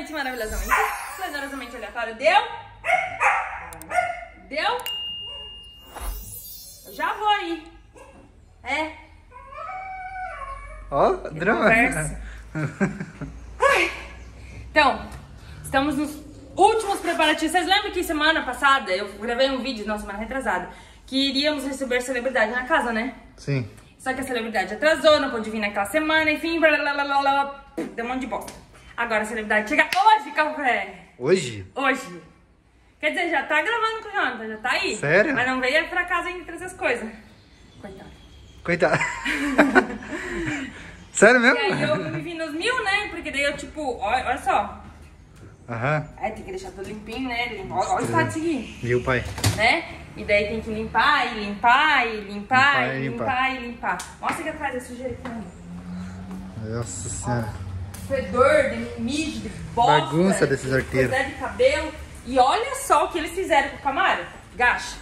lindamente, maravilhosamente, esplendorosamente aleatório. Deu? Deu? Eu já vou aí. É. Ó, drama. Conversa. Então, estamos nos últimos preparativos. Vocês lembram que semana passada eu gravei um vídeo, não, semana retrasada, que iríamos receber celebridade na casa, né? Sim. Só que a celebridade atrasou, não pôde vir naquela semana, enfim, blá, blá, blá, blá, blá, deu um monte de bosta. Agora a celebridade chega hoje, café! Hoje? Hoje. Quer dizer, já tá gravando com o Jonathan, já tá aí. Sério? Mas não veio pra casa ainda trazer as coisas. Coitado. Coitado. Sério E aí mesmo? eu me vi nos mil, né? Porque daí eu, tipo, olha, olha só. Aham. Aí tem que deixar tudo limpinho, né? Olha, olha o estado disso aqui, Viu, pai? né? E daí tem que limpar e limpar e limpar, Limpar e e limpar, e limpar. Mostra aqui atrás da sujeira que tem. Nossa senhora. Fedor de mijo, de bosta. Bagunça coisa de cabelo. E olha só o que eles fizeram com o Camaro. Gacha.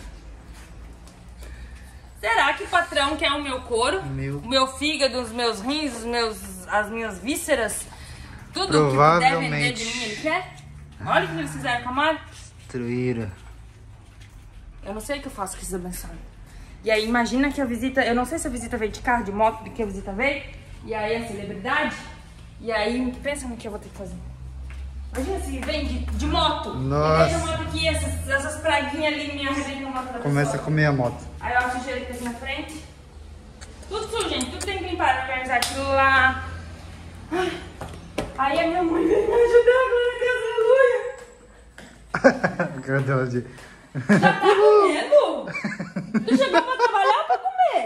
Será que o patrão quer o meu couro? Meu. O meu fígado, os meus rins, os meus, as minhas vísceras? Tudo que puder Provavelmente. vender de mim, ele quer? Olha o que eles fizeram com o Camaro. Destruíram. Eu não sei o que eu faço com esses abençoados. E aí, imagina que a visita... Eu não sei se a visita veio de carro, de moto, do que a visita veio. E aí, a celebridade. E aí, pensa no que eu vou ter que fazer. Imagina se vem de, de moto. Nossa. Veja a moto aqui, essas, essas praguinhas ali me arrebentam na moto da Começa a comer a moto. Aí, ó, a sujeira que tá aqui na frente. Tudo sujo, gente. Tudo tem que limpar, organizar aquilo lá. Ai. Aí, a minha mãe veio me ajudar, glória a Deus, aleluia. Cadê ela de... Já tá comendo? Tu chegou pra trabalhar ou pra comer?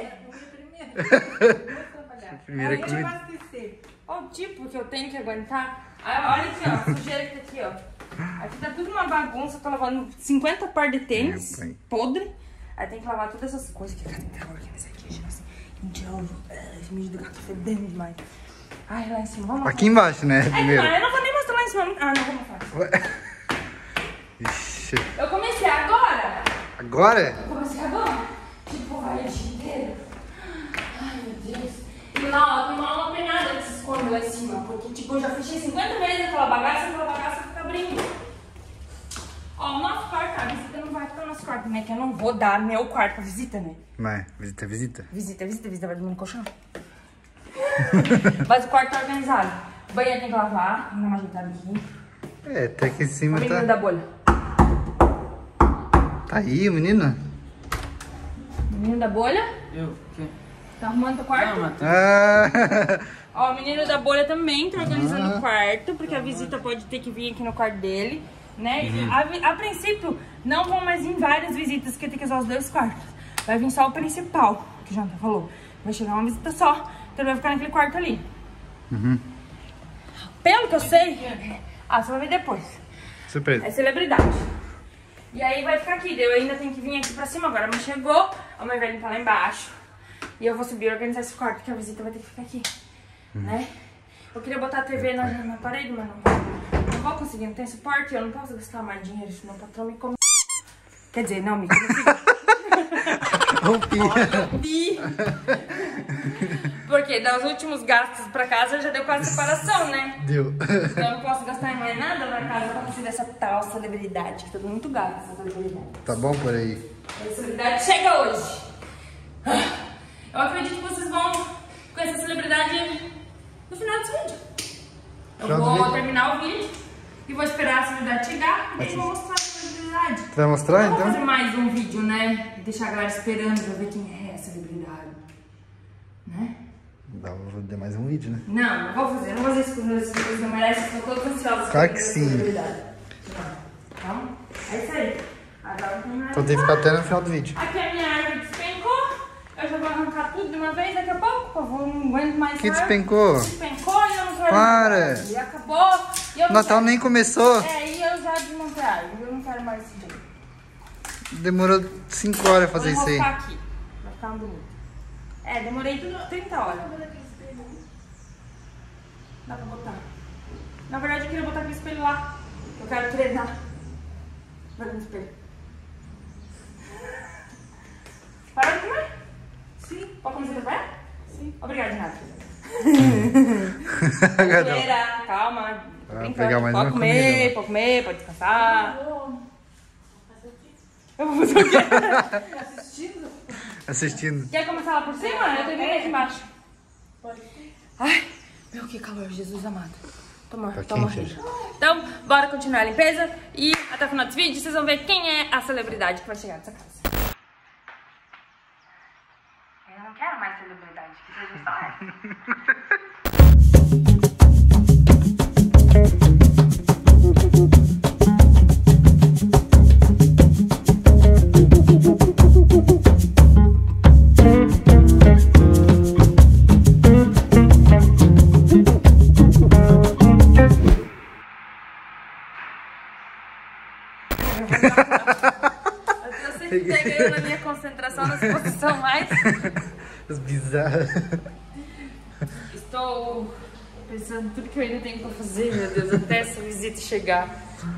Primeira Aí, comida. Olha o tipo que eu tenho que aguentar. Olha aqui, ó, a sujeira que tá aqui, ó. Aqui tá tudo uma bagunça, tô lavando 50 par de tênis, podre. Aí tem que lavar todas essas coisas que cara, tá organizar aqui, gente, assim. Gente, eu, esse mijo do gato tá fedendo demais. Ai, lá em cima, vamos Aqui embaixo, né? É, Primeiro. não, eu não vou nem mostrar lá em cima. Ah, não vou mostrar. Ixi. Eu comecei agora. Agora? Eu comecei agora. Tipo, vai o dia inteiro. Ai, meu Deus. E lá, ó, tem uma, esconde lá em cima. Porque, tipo, eu já fechei 50 vezes aquela bagaça e aquela bagaça fica abrindo. Ó, o nosso quarto, a visita não vai ficar no nosso quarto, né? Que eu não vou dar meu quarto pra visita, né? Vai, visita, visita. Visita, visita, visita, vai dormir no colchão. Mas o quarto tá organizado. O banheiro tem que lavar, ainda mais ajeitado aqui. É, até aqui em O cima menino tá... da bolha. Tá aí o menino? Menino da bolha, Eu? Que? tá arrumando teu quarto? Não, mas Ah, Ó, o menino da bolha também tá organizando o quarto, porque a visita pode ter que vir aqui no quarto dele, né? E A, a princípio, não vão mais vir várias visitas, que tem que usar os dois quartos. Vai vir só o principal, que o Jonathan falou. Vai chegar uma visita só, então ele vai ficar naquele quarto ali. Pelo que eu sei... Ah, você vai ver depois. surpresa. É celebridade. E aí vai ficar aqui. Eu ainda tenho que vir aqui pra cima agora. Mas chegou, a mãe vai limpar lá embaixo. E eu vou subir e organizar esse quarto, porque a visita vai ter que ficar aqui. Né? Eu queria botar a TV na, na parede, mas não vou. Não vou conseguir, não tem suporte. Eu não posso gastar mais dinheiro, senão o patrão me come. Quer dizer, não, me. Rompi. Pi. Porque dos últimos gastos pra casa já deu quase separação, né? Deu. Então eu não posso gastar mais nada pra casa pra conseguir essa tal celebridade, que todo mundo gasta essa celebridade. Tá bom por aí? A celebridade chega hoje. Eu acredito que vocês vão conhecer a celebridade no final desse vídeo. Eu Final do vou vídeo? terminar o vídeo e vou esperar a celebridade chegar e daí vou mostrar a celebridade. Tu vai mostrar Eu vou fazer então? mais um vídeo, né? Deixar a galera esperando pra ver quem é a celebridade. Né? Dá, vou dar mais um vídeo, né? Não, não vou fazer, não vou fazer isso com os meus filhos, não merecem, estão todos ansiosos. Claro pra que sim. celebridade. Então, é isso aí. Então tem que ficar até no final do vídeo. Aqui a minha árvore despencou. Eu já vou arrancar tudo de uma vez daqui a pouco. Eu vou, não aguento mais. Que despencou? Despencou e eu não quero. Para. E acabou. E Natal nem começou. É, e eu já desmontei a árvore. Eu não quero mais. Demorou 5 horas fazer eu isso vou aí. ficar aqui. Vai ficar bonito. É, demorei tudo 30 horas. Dá pra botar. Na verdade, eu queria botar aquele espelho lá. Eu quero treinar. Vai no espelho. Parou de comer? Sim. Pode começar a trabalhar? Sim. Obrigada. Gadão. Zoeira, calma. Bem pegar mais pode comer, comida. pode comer, pode descansar. Eu vou fazer o quê? Assistindo. Quer começar lá por cima? Eu tenho que vir aqui embaixo. Ai, meu, que calor, Jesus amado. Tô, mor Tá morrendo. Então, bora continuar a limpeza e até o final desse vídeo vocês vão ver quem é a celebridade que vai chegar nessa casa. Eu não quero mais celebridade, que seja só essa. Estou pensando em tudo que eu ainda tenho pra fazer, meu Deus, até essa visita chegar.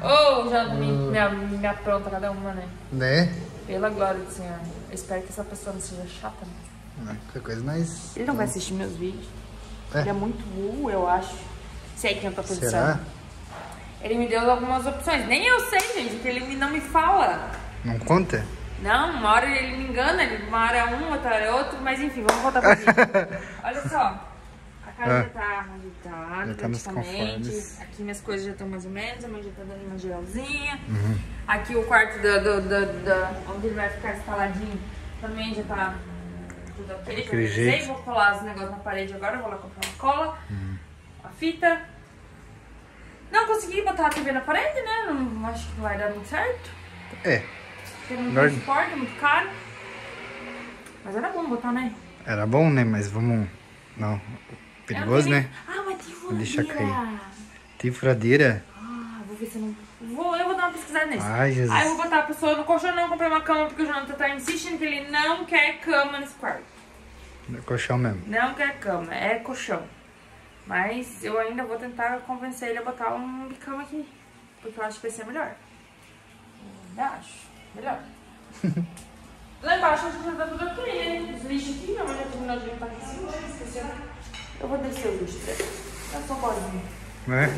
Oh, já me, me, me apronta cada uma, né? Né? Pela glória do Senhor. Eu espero que essa pessoa não seja chata, né? Ah, Qualquer coisa, mas. Ele não vai assistir meus vídeos. É. Ele é muito burro, eu acho. Sei quem eu tô pensando. Será? Ele me deu algumas opções. Nem eu sei, gente, porque ele não me fala. Não conta? Não, uma hora ele me engana, ele- uma hora é um, outra hora é outro, mas enfim, vamos voltar pra vídeo. Olha só, a casa Ah. já tá ajeitada, Já tá praticamente. Aqui minhas coisas já estão mais ou menos, a mãe já tá dando uma geralzinha. Uhum. Aqui o quarto do- do- onde ele vai ficar instaladinho também já tá tudo ok. Já Daquele revisei, jeito. vou colar os negócios na parede agora, vou lá comprar uma cola, Uhum. a fita. Não consegui botar a TV na parede, né? Não acho que vai dar muito certo. É. Porque não suporte, é muito caro. Mas era bom botar, né? Era bom, né? Mas vamos. Não. Perigoso, né? Ah, mas tem furadeira. Deixa cair. Tem furadeira? Ah, vou ver se eu não... Vou, eu vou dar uma pesquisada nisso. Ai, Jesus. Aí eu vou botar a pessoa no colchão, não comprei uma cama, porque o Jonathan tá insistindo que ele não quer cama nesse quarto. Colchão mesmo. Não quer cama, é colchão. Mas eu ainda vou tentar convencer ele a botar um bicama aqui. Porque eu acho que vai ser melhor. Eu ainda acho. Melhor. Lá embaixo acho que já tá tudo ok, né? Os lixos aqui, minha mãe já terminou de limpar aqui em cima, esqueceu. Eu vou descer o lixo pra ele. Eu sou boazinha. Né?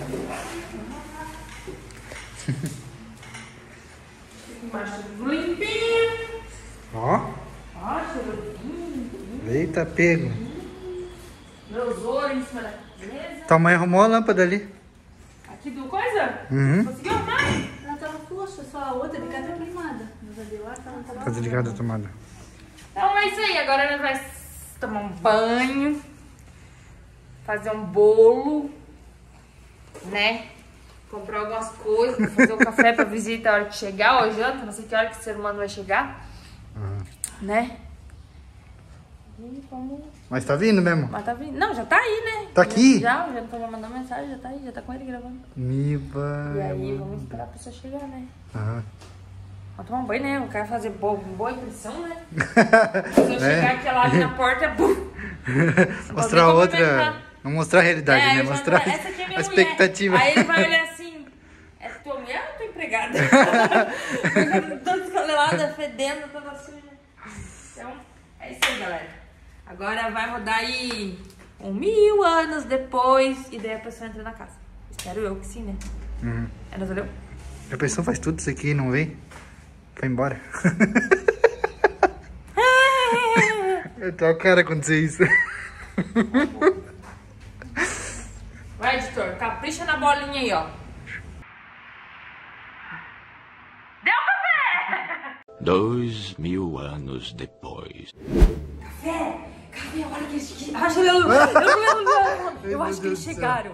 Embaixo tudo limpinho. Ó. Ó, cheirosinho. Eita, pego. Meus ouros em cima da mesa. Tua mãe arrumou a lâmpada ali. Aqui do coisa? Uhum. Conseguiu arrumar? Ela tava frouxa, só a outra de cá tá queimada. Mas a de lá tá, desligada a tomada. Então é isso aí, agora nós vai tomar um banho, fazer um bolo, né? Comprar algumas coisas, fazer o café pra visita a hora que chegar, ou janta, não sei que hora que o ser humano vai chegar, Uhum. né? E vamos... Mas tá vindo mesmo. Mas tá vindo. Não, já tá aí, né? Tá aqui? Já, já, já mandou mensagem, já tá aí, já tá com ele gravando. Me E aí, vai. vamos esperar a pessoa chegar, né? Aham. Vou tomar um banho, né? Eu quero fazer boa, boa impressão, né? Se eu chegar aqui lá na porta, bum! Mostrar outra. inventar. Não mostrar a realidade, É, né? Mostrar essa aqui é a minha expectativa. Mulher. Aí ele vai olhar assim, é tua mulher ou tua empregada? toda descanelada, fedendo, toda suja. Então, é isso aí, galera. Agora vai rodar aí um mil anos depois e daí a pessoa entra na casa. Espero eu que sim, né? Uhum. É, nós valeu? A pessoa faz tudo isso aqui e não vem? Foi embora. Eu tô a cara acontecer isso. Vai, editor, capricha na bolinha aí, ó. Deu café! Dois mil anos depois. Café! Café, olha que eles... Acho que eu, eu, acho que eles chegaram.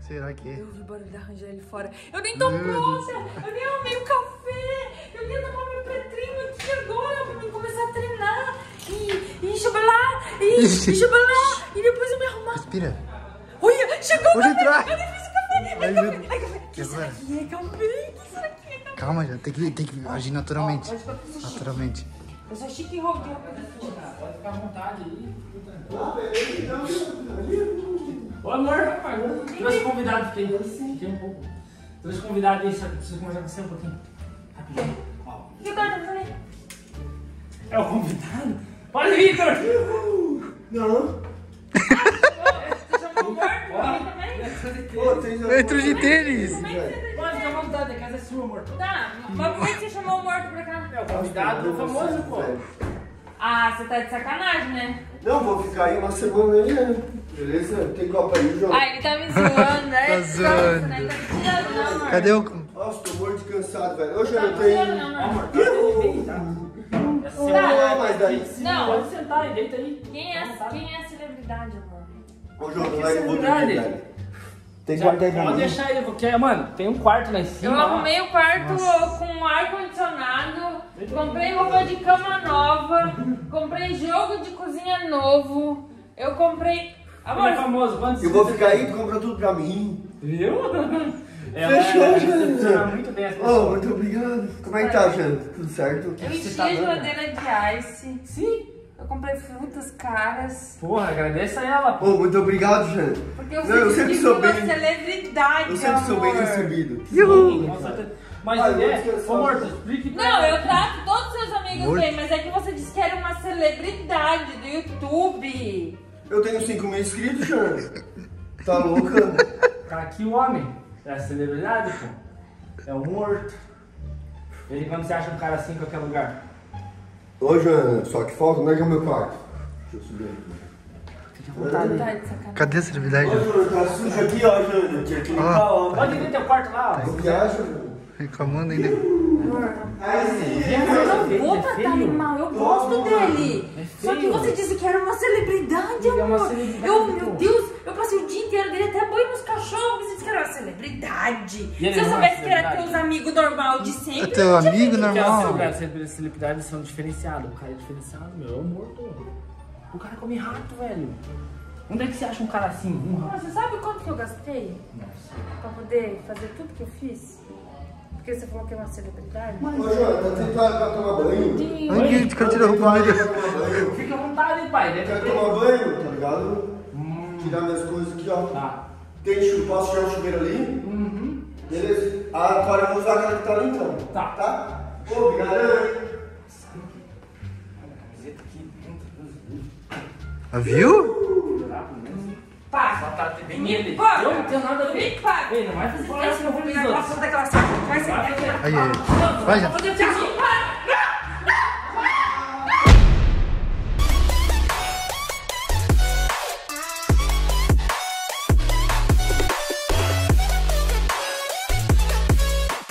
Será que é? Eu ouvi o barulho da Rangel fora. Eu nem Deus pronta! Eu nem arrumei o café! Eu ia tomar meu pré-treino aqui agora pra mim começar a treinar. E, e chubalar, e, e chubalar. E depois eu me arrumar. Respira. Olha, chegou o Pode café! entrar. Eu nem fiz o café! Ai, Ai, café! Ai, café! Que E será agora? que é café? Que será que é café? Calma, já. Tem que, tem que agir naturalmente. Ó, pode ficar. Naturalmente. Eu sou chique e roupa de roupa de Ô amor, trouxe convidado, fiquei, fiquei um pouco. Trouxe convidado aí, que preciso conversar com você um pouquinho. Rapidinho. Ó, E o cara também? É o convidado? Olha, Victor! Não. Você chamou o gordo? Ele também? Pô, tem Eu entro de tênis. Pode ficar à vontade, a casa é sua, amor. Tá, mas por que você chamou o morto pra cá? É o convidado famoso, pô. Ah, você tá de sacanagem, né? Não, vou ficar aí uma semana aí, né? Beleza? Tem copa aí, João? Ah, ele tá me zoando, né? Tá zoando. Né? Tá não, amor. Cadê o. Nossa, tô morto de cansado, velho. Hoje Tá eu me tenho. tirando, não, amor. Amor, pode vir, tá? É. Não, mas daí. Não. Pode sentar aí, deita aí. Quem é, quem é a celebridade, amor? Ô, João, não vai é eu vou celebridade. velho. Tem Já- guarda aí Pode mim. deixar ele, porque, mano, tem um quarto lá em cima. Eu arrumei o quarto com ar-condicionado, comprei roupa de cama nova, comprei jogo de cozinha novo, eu comprei. É Amor, famoso, quantos Eu vou ficar aí, tu compra tudo pra mim. Viu? É, Fechou, é, gente. funciona muito bem as pessoas. muito obrigado. Como é que tá, Jana? Tudo certo? eu Você enchi tá a doida? geladeira de ice, Sim. eu comprei frutas caras, Porra, agradeça a ela, pô. Ô, muito obrigado, Jana. porque eu Não, eu sempre sou uma bem- celebridade, Eu sempre sou bem recebido. Sim, com certeza. Mas, Ah, é, ô Morto, explique pra Não, ela. eu trato todos os seus amigos Morto. bem, mas é que você disse que era uma celebridade do YouTube. Eu tenho 5 mil inscritos, Jana. Tá louca? Tá aqui o homem. É a celebridade, pô. É o morto. Ele quando você acha um cara assim em qualquer lugar. Ô, Jana, só que falta, onde é que é o meu quarto? Deixa eu subir aqui. Fique à vontade. Tá de sacanagem. Cadê a celebridade? Ô, Jana, tá sujo aqui, ó, Jana. Tinha que limpar, ó. Pode ir no teu quarto lá, ó. O que acha, Jana? Reclamando ainda. Eu não vou É tratar feio. ele mal, eu gosto dele. É Só que você disse que era uma celebridade, Ele é amor. celebridade, eu, pô. meu Deus, eu passei o dia inteiro dele até banho nos cachorros. Você disse que era uma celebridade. Ele Se eu é soubesse que era teus amigos normal de sempre. É teu amigo normal. celebridades- as celebridades são diferenciadas. O cara é diferenciado, meu. É o morto. O cara come rato, velho. Onde é que você acha um cara assim? Um rato? Você sabe quanto que eu gastei pra poder fazer tudo que eu fiz? Porque você falou que é uma celebridade. Ô, Jana, tá tentando pra tomar banho? Ai, gente, quero tirar a roupa. Fica à vontade, pai. Ter. tomar banho, tá ligado? Tirar minhas coisas aqui, ó. Tá. Tem chuva, posso tirar o chuveiro ali? Uhum. Beleza? Ah, agora eu vou usar aquela que tá ali então. Tá. Tá? Obrigado. Ah, Viu? Paga. Só tá bem ele. paga. Eu não tenho nada a ver. Me paga. Ei, não vai fazer Vai isso, não eu vou vou fazer pegar isso. a daquela. Vai ser. Vai fazer. Aí, aí. Vai, já. Vou deixar aqui.